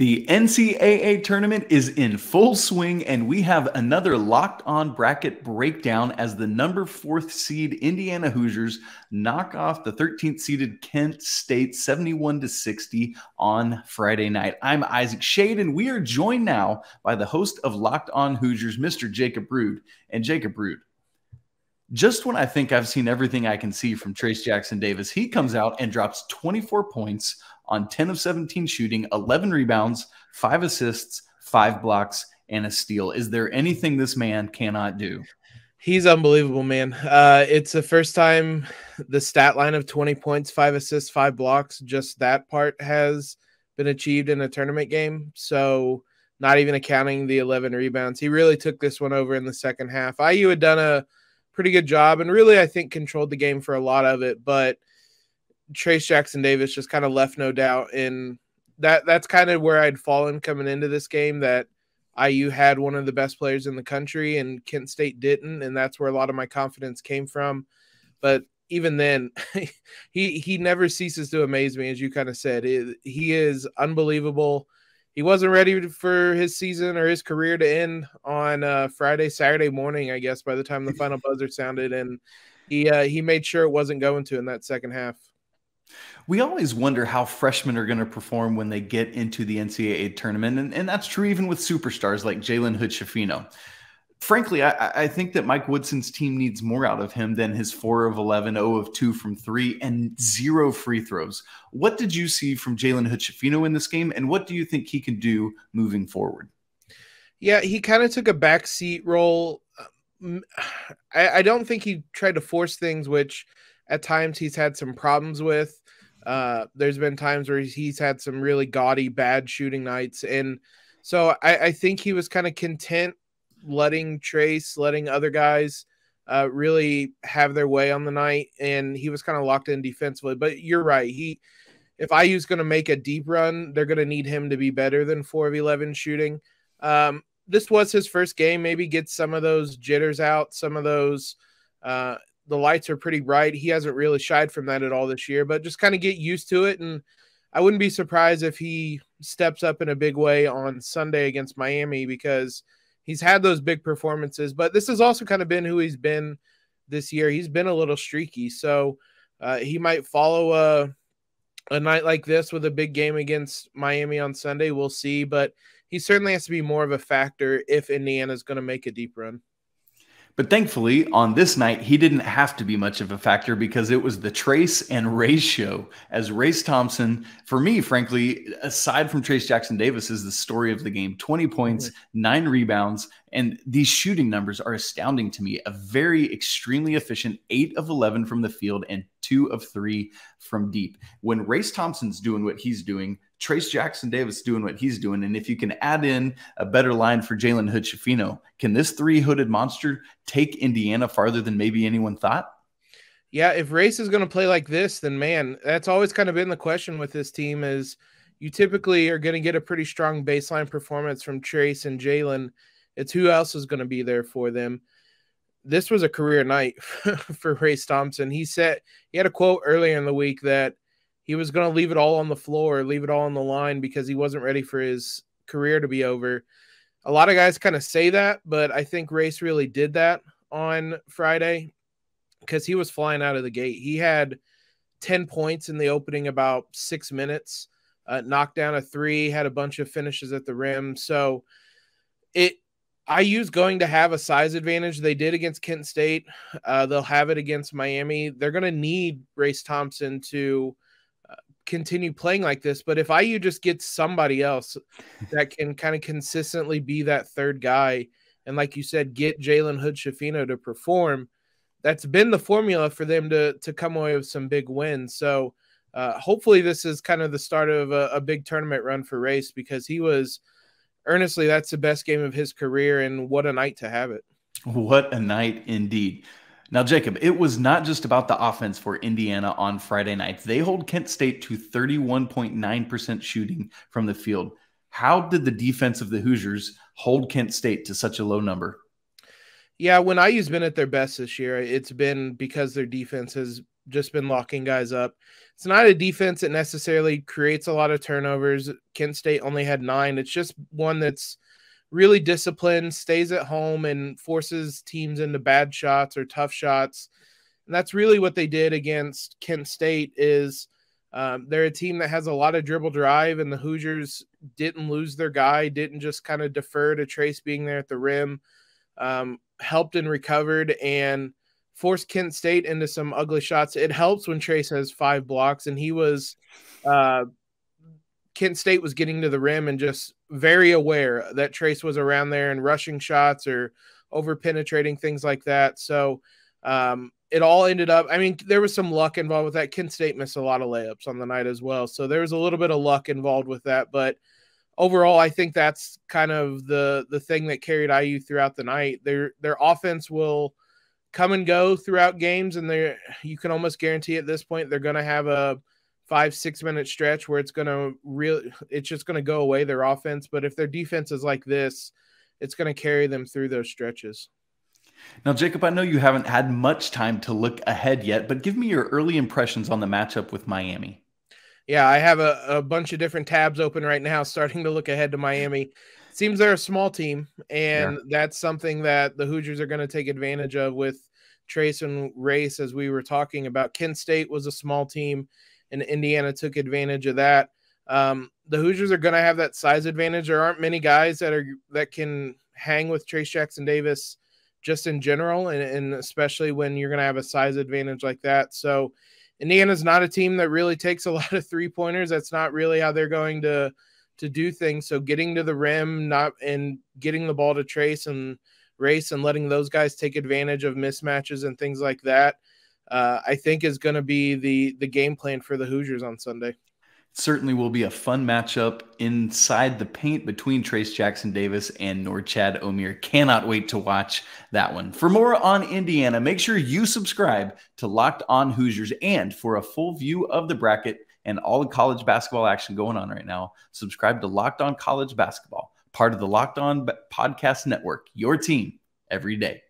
The NCAA tournament is in full swing, and we have another locked on bracket breakdown as the number fourth seed Indiana Hoosiers knock off the 13th seeded Kent State 71 to 60 on Friday night. I'm Isaac Shade, and we are joined now by the host of Locked On Hoosiers, Mr. Jacob Rude. And Jacob Rude, just when I think I've seen everything I can see from Trayce Jackson Davis, he comes out and drops 24 points on 10 of 17 shooting, 11 rebounds, five assists, five blocks, and a steal. Is there anything this man cannot do? He's unbelievable, man. Uh, it's the first time the stat line of 20 points, five assists, five blocks, just that part has been achieved in a tournament game. So, not even accounting the 11 rebounds, he really took this one over in the second half. IU had done a pretty good job and really, I think, controlled the game for a lot of it. But Trayce Jackson Davis just kind of left no doubt in that that's kind of where I'd fallen coming into this game that IU had one of the best players in the country and Kent State didn't and that's where a lot of my confidence came from but even then he he never ceases to amaze me as you kind of said it, he is unbelievable he wasn't ready for his season or his career to end on uh, Friday Saturday morning I guess by the time the final buzzer sounded and he uh, he made sure it wasn't going to in that second half we always wonder how freshmen are going to perform when they get into the NCAA tournament. And, and that's true even with superstars like Jalen Hood Schifino. Frankly, I, I, think that Mike Woodson's team needs more out of him than his 4 of 11, 0 of 2 from three, and zero free throws. What did you see from Jalen Hood Schifino in this game? And what do you think he can do moving forward? Yeah, he kind of took a backseat role. I, I don't think he tried to force things, which at times he's had some problems with. Uh, there's been times where he's had some really gaudy, bad shooting nights. And so I, I think he was kind of content letting Trayce, letting other guys uh, really have their way on the night. And he was kind of locked in defensively. But you're right. He, if IU's going to make a deep run, they're going to need him to be better than 4 of 11 shooting. Um, this was his first game. Maybe get some of those jitters out, some of those uh, the lights are pretty bright. He hasn't really shied from that at all this year, but just kind of get used to it. And I wouldn't be surprised if he steps up in a big way on Sunday against Miami because he's had those big performances. But this has also kind of been who he's been this year. He's been a little streaky, so uh, he might follow a a night like this with a big game against Miami on Sunday. We'll see, but he certainly has to be more of a factor if Indiana is going to make a deep run. But thankfully, on this night, he didn't have to be much of a factor because it was the Trayce and Race show. As Race Thompson, for me, frankly, aside from Trayce Jackson Davis, is the story of the game 20 points, nine rebounds, and these shooting numbers are astounding to me. A very extremely efficient eight of 11 from the field and two of three from deep. When Race Thompson's doing what he's doing, Trayce Jackson Davis doing what he's doing. And if you can add in a better line for Jalen Hood Schifino, can this three hooded monster take Indiana farther than maybe anyone thought? Yeah, if Race is going to play like this, then man, that's always kind of been the question with this team is you typically are going to get a pretty strong baseline performance from Trayce and Jalen. It's who else is going to be there for them. This was a career night for Race Thompson. He said he had a quote earlier in the week that he was going to leave it all on the floor, leave it all on the line because he wasn't ready for his career to be over. A lot of guys kind of say that, but I think Race really did that on Friday because he was flying out of the gate. He had 10 points in the opening about six minutes, uh, knocked down a three, had a bunch of finishes at the rim. So it, IU's going to have a size advantage. They did against Kent State. Uh, they'll have it against Miami. They're going to need Race Thompson to continue playing like this. But if IU just gets somebody else that can kind of consistently be that third guy, and like you said, get Jalen Hood Schifino to perform, that's been the formula for them to to come away with some big wins. So uh, hopefully this is kind of the start of a, a big tournament run for Race because he was earnestly that's the best game of his career, and what a night to have it. What a night indeed. Now, Jacob, it was not just about the offense for Indiana on Friday night. They hold Kent State to 31.9% shooting from the field. How did the defense of the Hoosiers hold Kent State to such a low number? Yeah, when IU's been at their best this year, it's been because their defense has just been locking guys up. It's not a defense that necessarily creates a lot of turnovers. Kent State only had nine. It's just one that's really disciplined, stays at home, and forces teams into bad shots or tough shots. And that's really what they did against Kent State. Is um, they're a team that has a lot of dribble drive, and the Hoosiers didn't lose their guy, didn't just kind of defer to Trayce being there at the rim, um, helped and recovered, and forced Kent State into some ugly shots. It helps when Trayce has five blocks, and he was uh, Kent State was getting to the rim and just very aware that Trayce was around there and rushing shots or over penetrating things like that. So um, it all ended up. I mean, there was some luck involved with that. Kent State missed a lot of layups on the night as well, so there was a little bit of luck involved with that. But overall, I think that's kind of the the thing that carried IU throughout the night. Their their offense will come and go throughout games, and they you can almost guarantee at this point they're going to have a five six minute stretch where it's going to real it's just going to go away their offense. But if their defense is like this, it's going to carry them through those stretches. Now, Jacob, I know you haven't had much time to look ahead yet, but give me your early impressions on the matchup with Miami. Yeah, I have a, a bunch of different tabs open right now, starting to look ahead to Miami. Seems they're a small team, and yeah. that's something that the Hoosiers are going to take advantage of with Trayce and Race, as we were talking about. Kent State was a small team, and Indiana took advantage of that. Um, the Hoosiers are going to have that size advantage. There aren't many guys that are that can hang with Trayce Jackson Davis just in general, and, and especially when you're going to have a size advantage like that. So Indiana's not a team that really takes a lot of three pointers. That's not really how they're going to to do things. So getting to the rim, not and getting the ball to Trayce and Race, and letting those guys take advantage of mismatches and things like that, uh, I think is going to be the the game plan for the Hoosiers on Sunday certainly will be a fun matchup inside the paint between Trayce Jackson Davis and Norchad Omier. Cannot wait to watch that one. For more on Indiana, make sure you subscribe to Locked On Hoosiers. And for a full view of the bracket and all the college basketball action going on right now, subscribe to Locked On College Basketball, part of the Locked On Podcast Network, your team every day.